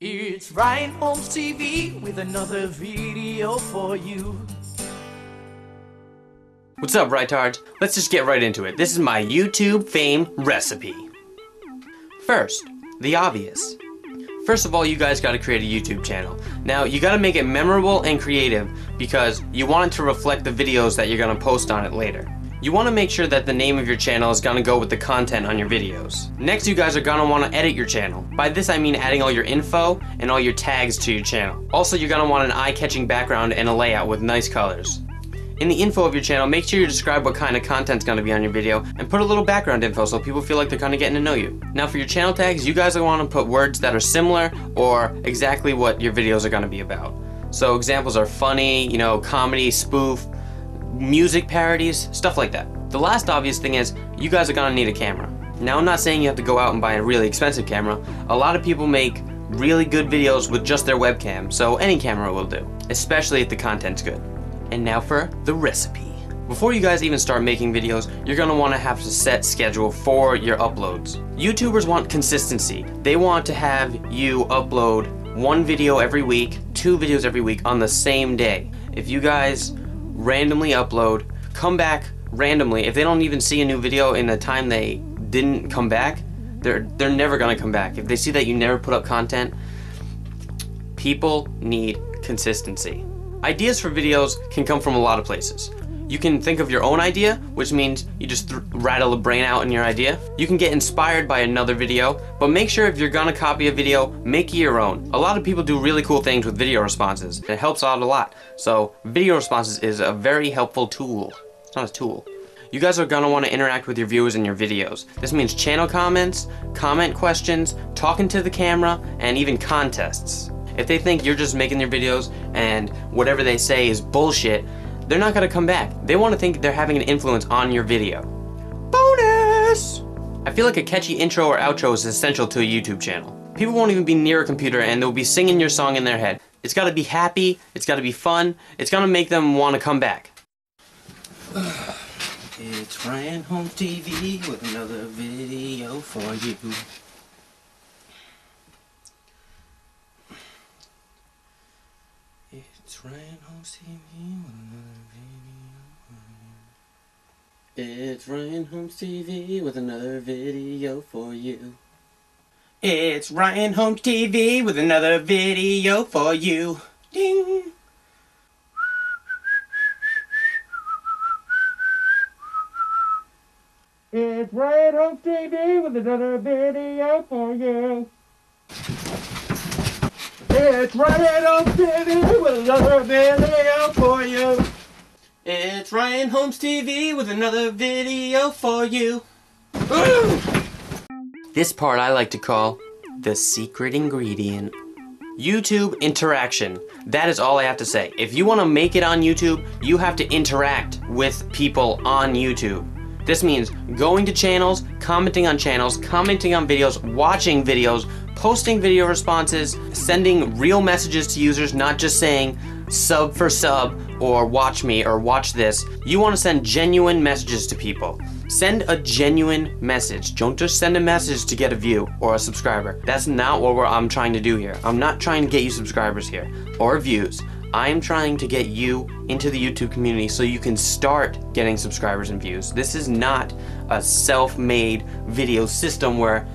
It's Ryan Holmes TV with another video for you. What's up, Rightards? Let's just get right into it. This is my YouTube fame recipe. First, the obvious. First of all, you guys gotta create a YouTube channel. Now, you gotta make it memorable and creative because you want it to reflect the videos that you're gonna post on it later. You want to make sure that the name of your channel is gonna go with the content on your videos. Next, you guys are gonna want to edit your channel. By this I mean adding all your info and all your tags to your channel. Also, you're gonna want an eye-catching background and a layout with nice colors. In the info of your channel, make sure you describe what kind of content's gonna be on your video and put a little background info so people feel like they're kinda getting to know you. Now for your channel tags, you guys want to put words that are similar or exactly what your videos are gonna be about. So examples are funny, you know, comedy, spoof, music parodies, stuff like that. The last obvious thing is you guys are gonna need a camera. Now I'm not saying you have to go out and buy a really expensive camera. A lot of people make really good videos with just their webcam, so any camera will do, especially if the content's good. And now for the recipe. Before you guys even start making videos, you're gonna wanna have to set schedule for your uploads. YouTubers want consistency. They want to have you upload one video every week, two videos every week on the same day. If you guys randomly upload, come back randomly. If they don't even see a new video in the time they didn't come back, they're they're never gonna come back. If they see that you never put up content, people need consistency. Ideas for videos can come from a lot of places. You can think of your own idea, which means you just rattle a brain out in your idea. You can get inspired by another video, but make sure if you're gonna copy a video, make it your own. A lot of people do really cool things with video responses. It helps out a lot. So video responses is a very helpful tool. It's not a tool. You guys are gonna wanna interact with your viewers in your videos. This means channel comments, comment questions, talking to the camera, and even contests. If they think you're just making your videos and whatever they say is bullshit, they're not gonna come back. They wanna think they're having an influence on your video. Bonus! I feel like a catchy intro or outro is essential to a YouTube channel. People won't even be near a computer and they'll be singing your song in their head. It's gotta be happy, it's gotta be fun, it's gonna make them wanna come back. it's Ryan Holmes TV with another video for you. It's Ryan Holmes TV with another video for you. It's Ryan Holmes TV with another video for you. It's Ryan Holmes TV with another video for you. Ding! It's Ryan Holmes TV with another video for you. It's Ryan Holmes TV with another video for you. It's Ryan Holmes TV with another video for you. This part I like to call the secret ingredient. YouTube interaction. That is all I have to say. If you want to make it on YouTube, you have to interact with people on YouTube. This means going to channels, commenting on channels, commenting on videos, watching videos, posting video responses, sending real messages to users, not just saying sub for sub or watch me or watch this. You want to send genuine messages to people. Send a genuine message. Don't just send a message to get a view or a subscriber. That's not what I'm trying to do here. I'm not trying to get you subscribers here or views. I'm trying to get you into the YouTube community so you can start getting subscribers and views. This is not a self-made video system where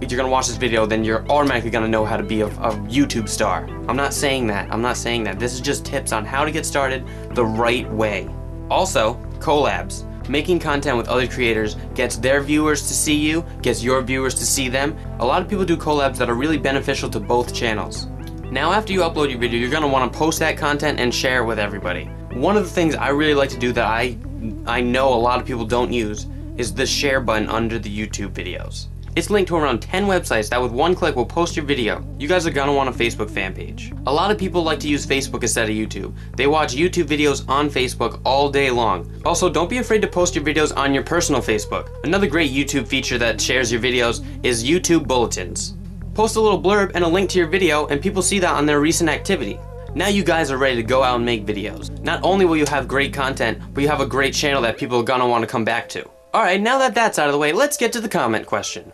if you're gonna watch this video, then you're automatically gonna know how to be a, a, YouTube star. I'm not saying that. I'm not saying that. This is just tips on how to get started the right way. Also, collabs. Making content with other creators gets their viewers to see you, gets your viewers to see them. A lot of people do collabs that are really beneficial to both channels. Now after you upload your video, you're gonna wanna post that content and share it with everybody. One of the things I really like to do that I, I know a lot of people don't use is the share button under the YouTube videos. It's linked to around 10 websites that with one click will post your video. You guys are gonna want a Facebook fan page. A lot of people like to use Facebook instead of YouTube. They watch YouTube videos on Facebook all day long. Also, don't be afraid to post your videos on your personal Facebook. Another great YouTube feature that shares your videos is YouTube Bulletins. Post a little blurb and a link to your video and people see that on their recent activity. Now you guys are ready to go out and make videos. Not only will you have great content, but you have a great channel that people are gonna wanna come back to. Alright, now that that's out of the way, let's get to the comment question.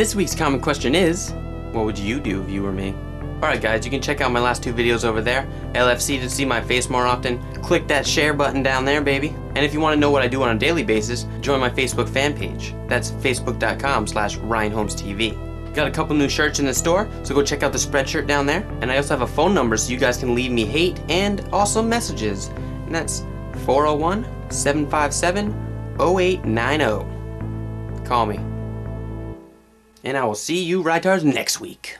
This week's common question is, what would you do if you were me? Alright guys, you can check out my last two videos over there. LFC to see my face more often. Click that share button down there, baby. And if you want to know what I do on a daily basis, join my Facebook fan page. That's facebook.com slash ryanholmestv. Got a couple new shirts in the store, so go check out the spreadshirt down there. And I also have a phone number so you guys can leave me hate and also messages. And that's 401 757 0890. Call me. And I will see you rightards next week.